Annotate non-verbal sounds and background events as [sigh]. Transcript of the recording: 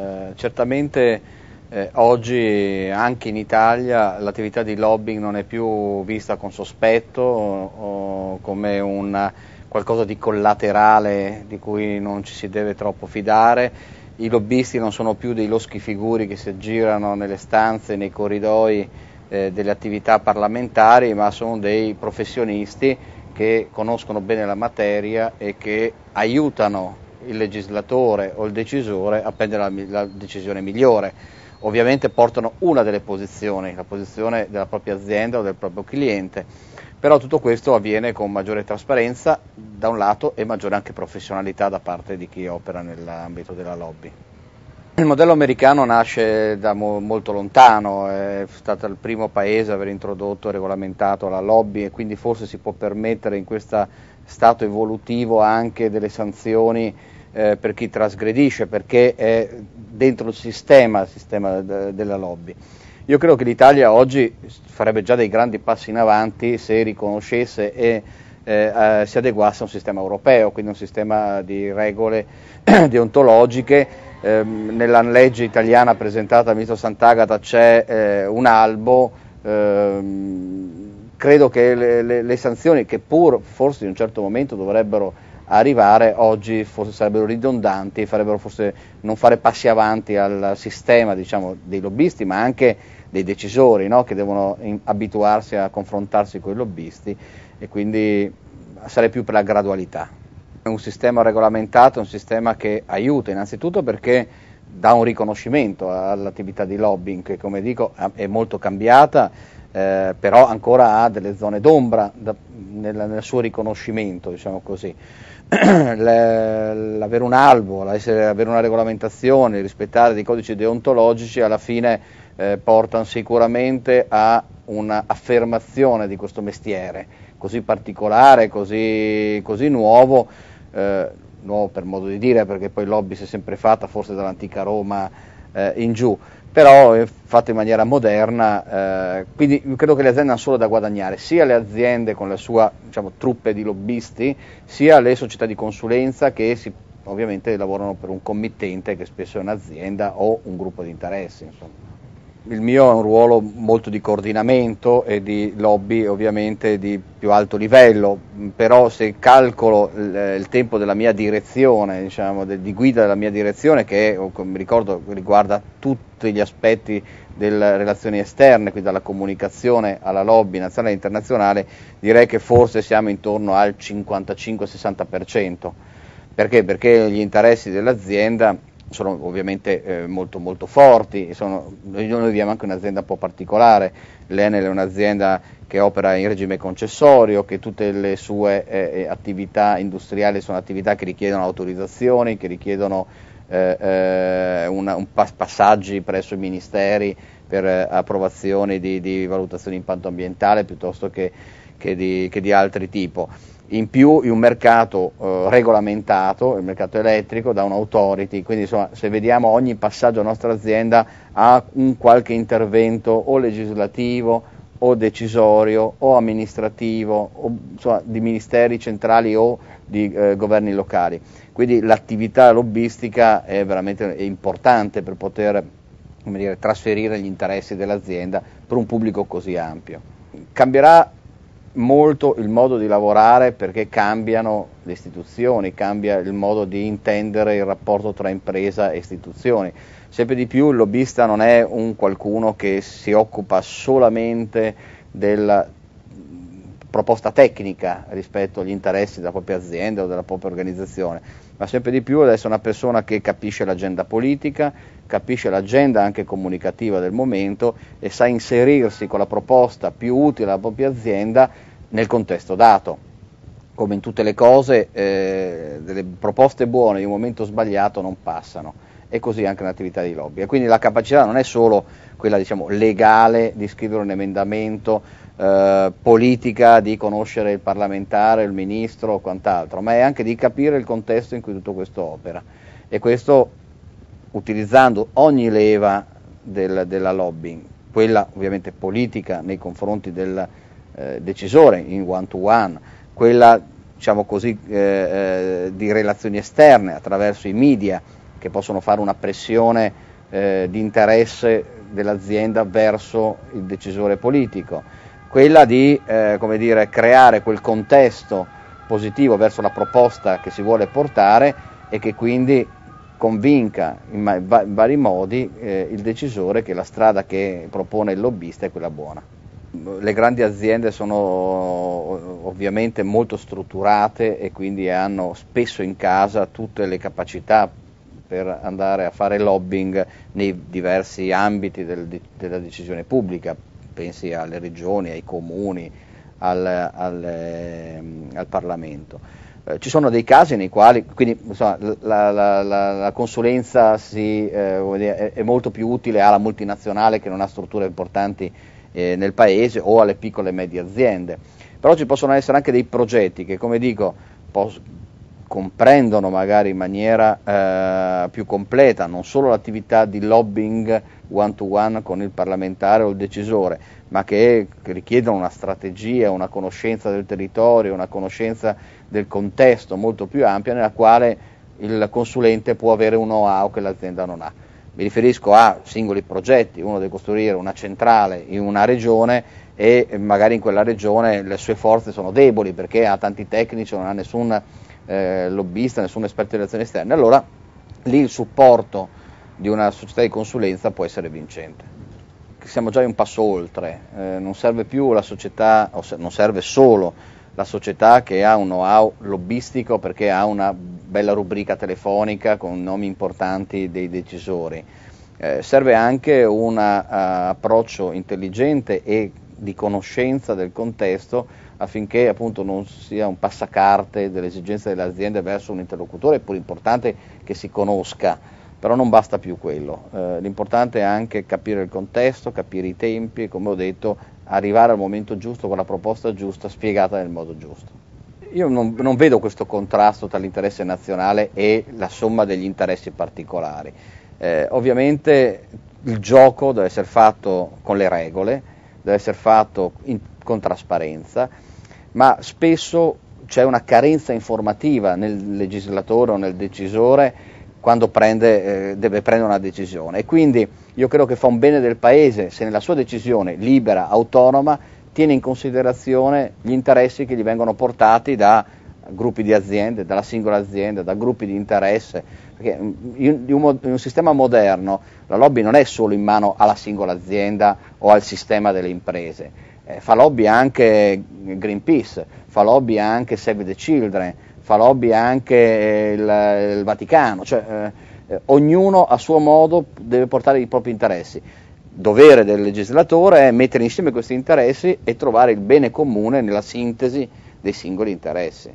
Eh, certamente eh, oggi anche in Italia l'attività di lobbying non è più vista con sospetto o, o come una, qualcosa di collaterale di cui non ci si deve troppo fidare. I lobbisti non sono più dei loschi figuri che si aggirano nelle stanze, nei corridoi eh, delle attività parlamentari, ma sono dei professionisti che conoscono bene la materia e che aiutano il legislatore o il decisore a prendere la, la decisione migliore. Ovviamente portano una delle posizioni, la posizione della propria azienda o del proprio cliente, però tutto questo avviene con maggiore trasparenza da un lato e maggiore anche professionalità da parte di chi opera nell'ambito della lobby. Il modello americano nasce da mo- molto lontano, è stato il primo paese a aver introdotto e regolamentato la lobby e quindi forse si può permettere in questo stato evolutivo anche delle sanzioni eh, per chi trasgredisce, perché è dentro il sistema, il sistema de- della lobby. Io credo che l'Italia oggi farebbe già dei grandi passi in avanti se riconoscesse e eh, eh, si adeguasse a un sistema europeo, quindi un sistema di regole [clears throat] deontologiche. Eh, nella legge italiana presentata dal ministro Sant'Agata c'è eh, un albo, ehm, credo che le, le, le sanzioni, che pur forse in un certo momento dovrebbero arrivare oggi forse sarebbero ridondanti, farebbero forse non fare passi avanti al sistema diciamo, dei lobbisti, ma anche dei decisori no? che devono in, abituarsi a confrontarsi con i lobbisti e quindi sarei più per la gradualità. È un sistema regolamentato, è un sistema che aiuta innanzitutto perché dà un riconoscimento all'attività di lobbying che come dico è molto cambiata, eh, però ancora ha delle zone d'ombra da, nel, nel, suo riconoscimento, diciamo così. [clears throat] l'avere un albo, avere una regolamentazione, rispettare dei codici deontologici alla fine eh, portano sicuramente a un'affermazione di questo mestiere così particolare, così, così nuovo, eh, nuovo per modo di dire perché poi lobby si è sempre fatta forse dall'antica Roma eh, in giù, però è fatto in maniera moderna, eh, quindi credo che le aziende hanno solo da guadagnare, sia le aziende con la sua diciamo, truppe di lobbisti, sia le società di consulenza che si, ovviamente lavorano per un committente che spesso è un'azienda o un gruppo di interessi. Insomma. Il mio è un ruolo molto di coordinamento e di lobby ovviamente di più alto livello, però se calcolo il, il tempo della mia direzione, diciamo, de, di guida della mia direzione, che mi ricordo riguarda tutti gli aspetti delle relazioni esterne, quindi dalla comunicazione alla lobby nazionale e internazionale, direi che forse siamo intorno al 55-60%. Perché? Perché gli interessi dell'azienda sono ovviamente eh, molto, molto forti, sono, noi, noi viviamo anche un'azienda un po' particolare, l'Enel è un'azienda che opera in regime concessorio, che tutte le sue eh, eh attività industriali sono attività che richiedono autorizzazioni, che richiedono eh, eh una, un pas- passaggi presso i ministeri per eh, approvazione di, di valutazione di impatto ambientale piuttosto che, che, di, che di altri tipi in più in un mercato eh, regolamentato, il mercato elettrico, da un'autority, quindi insomma, se vediamo ogni passaggio della nostra azienda ha un qualche intervento o legislativo o decisorio o amministrativo o insomma, di ministeri centrali o di eh, governi locali. Quindi l'attività lobbistica è veramente importante per poter dire, trasferire gli interessi dell'azienda per un pubblico così ampio. Cambierà molto il modo di lavorare perché cambiano le istituzioni, cambia il modo di intendere il rapporto tra impresa e istituzioni. Sempre di più il lobbista non è un qualcuno che si occupa solamente della proposta tecnica rispetto agli interessi della propria azienda o della propria organizzazione, ma sempre di più deve essere una persona che capisce l'agenda politica, capisce l'agenda anche comunicativa del momento e sa inserirsi con la proposta più utile alla propria azienda nel contesto dato. Come in tutte le cose, eh, delle proposte buone in un momento sbagliato non passano e così anche nell'attività di lobby. E quindi la capacità non è solo quella diciamo, legale di scrivere un emendamento, eh, politica di conoscere il parlamentare, il ministro o quant'altro, ma è anche di capire il contesto in cui tutto questo opera. E questo utilizzando ogni leva del, della lobbying, quella ovviamente politica nei confronti del eh, decisore in one to one, quella diciamo così, eh, eh di relazioni esterne attraverso i media che possono fare una pressione eh, di interesse dell'azienda verso il decisore politico, quella di eh, dire, creare quel contesto positivo verso la proposta che si vuole portare e che quindi convinca in, ma- in vari modi eh, il decisore che la strada che propone il lobbista è quella buona. Le grandi aziende sono ovviamente molto strutturate e quindi hanno spesso in casa tutte le capacità per andare a fare lobbying nei diversi ambiti del, della decisione pubblica, pensi alle regioni, ai comuni, al, al, ehm, al Parlamento. Eh, ci sono dei casi nei quali quindi, insomma, la, la, la, la, consulenza si, eh, è, molto più utile alla multinazionale che non ha strutture importanti eh, nel paese o alle piccole e medie aziende. Però ci possono essere anche dei progetti che, come dico, pos- comprendono magari in maniera eh, più completa non solo l'attività di lobbying one to one con il parlamentare o il decisore, ma che, richiedono una strategia, una conoscenza del territorio, una conoscenza del contesto molto più ampia nella quale il consulente può avere un know-how che l'azienda non ha. Mi riferisco a singoli progetti, uno deve costruire una centrale in una regione e magari in quella regione le sue forze sono deboli perché ha tanti tecnici, non ha nessun eh, lobbista, nessun esperto di relazioni esterne, allora lì il supporto di una società di consulenza può essere vincente. Siamo già un passo oltre, eh, non serve più la società, o se, non serve solo la società che ha un know-how lobbistico perché ha una bella rubrica telefonica con nomi importanti dei decisori. Eh, serve anche un uh, approccio intelligente e di conoscenza del contesto affinché appunto non sia un passacarte delle esigenze delle aziende verso un interlocutore, è pur importante che si conosca, però non basta più quello. Eh, l'importante è anche capire il contesto, capire i tempi e come ho detto arrivare al momento giusto con la proposta giusta, spiegata nel modo giusto. Io non, non vedo questo contrasto tra l'interesse nazionale e la somma degli interessi particolari. Eh, ovviamente il gioco deve essere fatto con le regole, deve essere fatto in, con trasparenza, ma spesso c'è una carenza informativa nel legislatore o nel decisore quando prende, eh, deve prendere una decisione. E quindi io credo che fa un bene del Paese se nella sua decisione libera, autonoma, tiene in considerazione gli interessi che gli vengono portati da gruppi di aziende, dalla singola azienda, da gruppi di interesse, perché in un, in un sistema moderno la lobby non è solo in mano alla singola azienda o al sistema delle imprese, eh, fa lobby anche Greenpeace, fa lobby anche Save the Children, fa lobby anche il, il Vaticano, cioè eh, eh, ognuno a suo modo deve portare i propri interessi. Dovere del legislatore è mettere insieme questi interessi e trovare il bene comune nella sintesi dei singoli interessi.